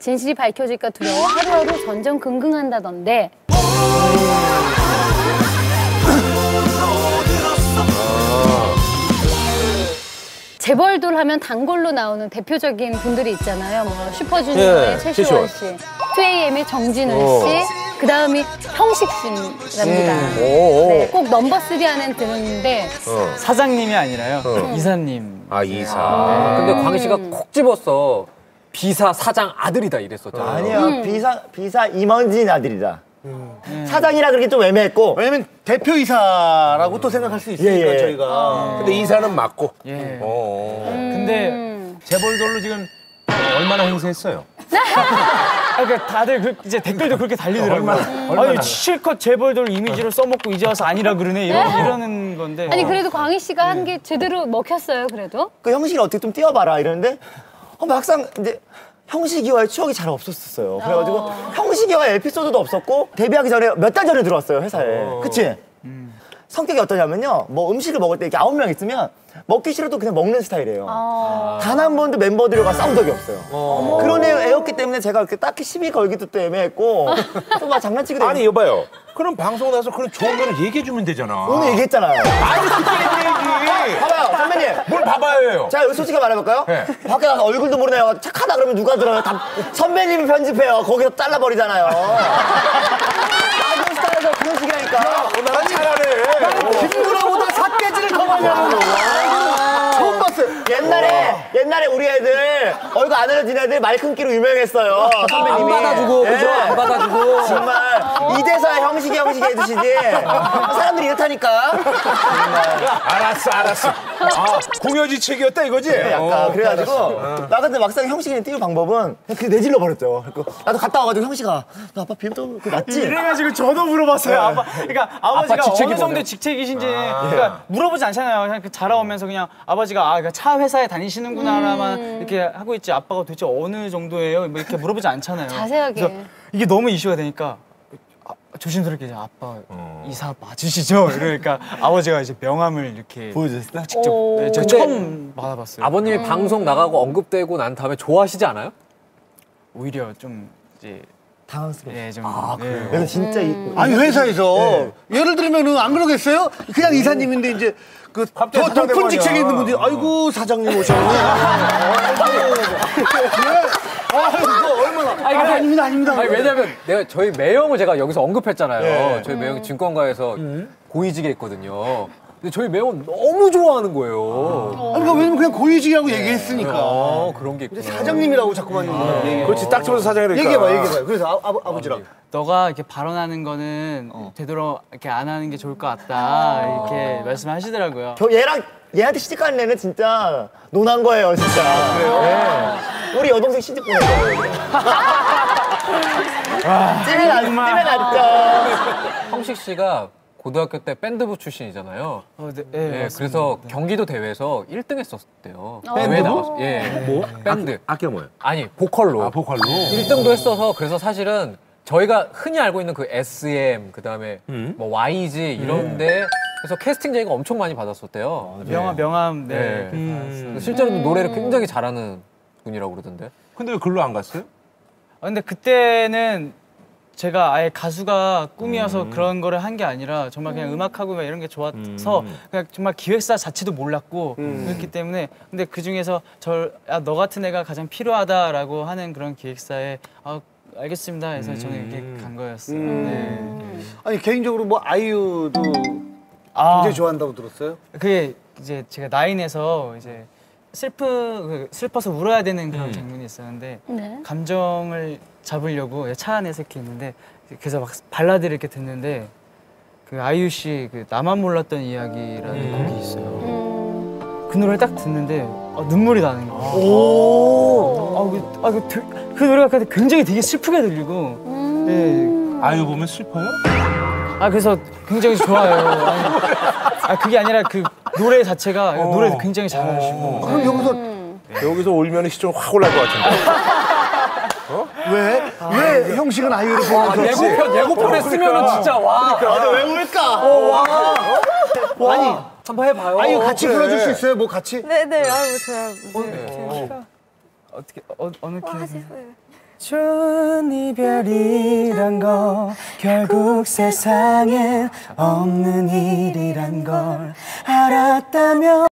진실이 밝혀질까 두려워 하루하루 전전 긍긍한다던데. 재벌돌 하면 단골로 나오는 대표적인 분들이 있잖아요. 뭐 슈퍼주니어의 예, 최시원 최시원. 씨, 2AM의 정진훈 어. 씨, 그 다음이 형식 씨랍니다. 오, 오. 네, 꼭 넘버 3 안에 드는데 어. 사장님이 아니라요. 어. 이사님. 아 이사. 근데 광희 씨가 콕 집었어. 비사 사장 아들이다 이랬었잖아요. 아니야 비사 비사 임원진 아들이다. 사장이라 그렇게 좀 애매했고 왜냐면 대표이사라고 또 생각할 수 있으니까 예, 예. 저희가 근데 이사는 맞고. 예. 어. 근데 재벌돌로 지금 얼마나 행세했어요? 아, 그러니까 다들 그, 이제 댓글도 그렇게 달리더라고요. 아니 실컷 재벌들 이미지를 써먹고 이제 와서 아니라 그러네 이러, 이러는 건데. 아니 그래도 광희 씨가 한 게 제대로 먹혔어요. 그래도 그 형식을 어떻게 좀 띄워봐라 이러는데 어, 막상 이제 형식이와의 추억이 잘 없었어요. 그래가지고 형식이와의 에피소드도 없었고 데뷔하기 전에 몇 달 전에 들어왔어요 회사에. 그치? 성격이 어떠냐면요. 뭐 음식을 먹을 때 이렇게 아홉 명 있으면 먹기 싫어도 그냥 먹는 스타일이에요. 단 한 번도 멤버들과 싸운 적이 없어요. 그런 애, 애였기 때문에 제가 이렇게 딱히 시비 걸기도 또 애매했고 또 막 장난치기도 아니 여봐요. 그럼 방송 나서 그런 좋은 면을 얘기해 주면 되잖아. 오늘 얘기했잖아요. 아니 그때 얘기해야지. 봐봐요 선배님. 뭘 봐봐요 해요. 제가 솔직히 말해볼까요? 네. 밖에 나서 얼굴도 모르는 애가 착하다 그러면 누가 들어요? 다 선배님이 편집해요. 거기서 잘라버리잖아요. 그런 식이라니까. 나 잘하네. 김구라보다 삿개질을 더 많이 하는 거. 처음 봤어요. 옛날에 옛날에 우리 애들 얼굴 안 알려진 애들 말큰기로 유명했어요. 선배님이. 안 받아주고 그죠? 예. 이제서야 형식이 형식이 해주시지. 사람들이 이렇다니까. 알았어 알았어. 아 공여지책이었다 이거지? 약간 어, 그래가지고 나 근데 막상 형식이는 띄울 방법은 그냥 그 내질러 버렸죠. 나도 갔다 와가지고 형식아 나 아빠 비엠도 그 맞지? 이래가지고 저도 물어봤어요. 아빠, 그러니까 아버지가 어느 정도 뭐냐? 직책이신지 그러니까 물어보지 않잖아요. 그냥 그 자라오면서 그냥 아버지가 아, 그러니까 차 회사에 다니시는구나라만 이렇게 하고 있지 아빠가 도대체 어느 정도예요? 뭐 이렇게 물어보지 않잖아요. 자세하게. 이게 너무 이슈가 되니까 아, 조심스럽게 이제 아빠 이사 맞으시죠? 이러니까 아버지가 이제 명함을 이렇게 보여줬어? 직접 네, 제가 근데 처음 받아봤어요. 아버님이 방송 나가고 언급되고 난 다음에 좋아하시지 않아요? 오히려 좀 이제 당황스러워. 예, 좀 아, 그래요. 그래서 진짜 이, 아니 회사에서 예를 들면은 안 그러겠어요? 그냥 이사님인데 이제 그 더 높은 직책에. 있는 분들이 아이고 사장님 오셨네. 아, 아닙니다 아닙니다. 아니 왜냐면 내가 저희 매형을 제가 여기서 언급했잖아요. 저희 매형이 증권가에서 고위직에 있거든요. 근데 저희 매형은 너무 좋아하는 거예요. 아니, 그러니까 왜냐면 그냥 고위직이라고 얘기했으니까. 어 그런 게 있구나. 사장님이라고 자꾸만 얘기해. 그렇지 딱 집어서 사장이니까. 얘기해봐 얘기해봐. 그래서 아, 아, 아버지랑. 너가 이렇게 발언하는 거는 되도록 이렇게 안 하는 게 좋을 것 같다 이렇게 말씀하시더라고요. 저 얘랑 얘한테 시집가는 애는 진짜 논한 거예요 진짜. 그래요? 우리 여동생 시집 거예요. 찜에 나 찜에 났죠. 형식 씨가 고등학교 때 밴드부 출신이잖아요. 어, 네, 예, 예, 맞습니다. 그래서 경기도 대회에서 1등 했었대요. 대회 밴드부? 나가서. 예. 뭐? 밴드. 아껴 뭐요? 아니, 보컬로. 아 보컬로. 1등도 했어서 그래서 사실은 저희가 흔히 알고 있는 그 SM 그다음에 뭐 YG 이런데 그래서 캐스팅 제의가 엄청 많이 받았었대요. 명함 명함 네. 네. 실제로 노래를 굉장히 잘하는 분이라고 그러던데. 근데 왜 글로 안 갔어요? 아, 근데 그때는 제가 아예 가수가 꿈이어서 그런 거를 한 게 아니라 정말 그냥 음 악하고 막 이런 게 좋아서 그냥 정말 기획사 자체도 몰랐고 그렇기 때문에 근데 그 중에서 저너 같은 애가 가장 필요하다라고 하는 그런 기획사에 아 알겠습니다 해서 저는 이렇게 간 거였어요. 네. 아니 개인적으로 뭐 아이유도 아 굉장히 좋아한다고 들었어요. 그게 이제 제가 나인에서 이제 슬프 그 슬퍼서 울어야 되는 그런 장면이 있었는데 네. 감정을 잡으려고 차 안에서 이렇게 있는데 그래서 막 발라드를 이렇게 듣는데 그 아이유 씨그 나만 몰랐던 이야기라는 곡이 있어요. 그 노래를 딱 듣는데 아, 눈물이 나는 거예요. 아, 그, 아, 그, 드- 그 노래가 근데 굉장히 되게 슬프게 들리고. 예. 아유 보면 슬퍼요? 아 그래서 굉장히 좋아요. 아니, 아 그게 아니라 그 노래 자체가 노래 굉장히 잘하시고. 그럼 여기서 여기서 울면 시점 확 올라갈 것 같은데. 왜? 왜 형식은 아이유를 보면 그렇지? 예고편 예고편 했으면은 진짜 와. 아, 왜 울까? 아니 한번 해봐요. 아이유 같이 불러줄 수 있어요? 뭐 같이? 네네 아유 제가 뭐, 제 키가 어떻게 어, 어느 키? 하세요 좋은 이별이란 거 결국 세상에 없는 일이란 걸 알았다면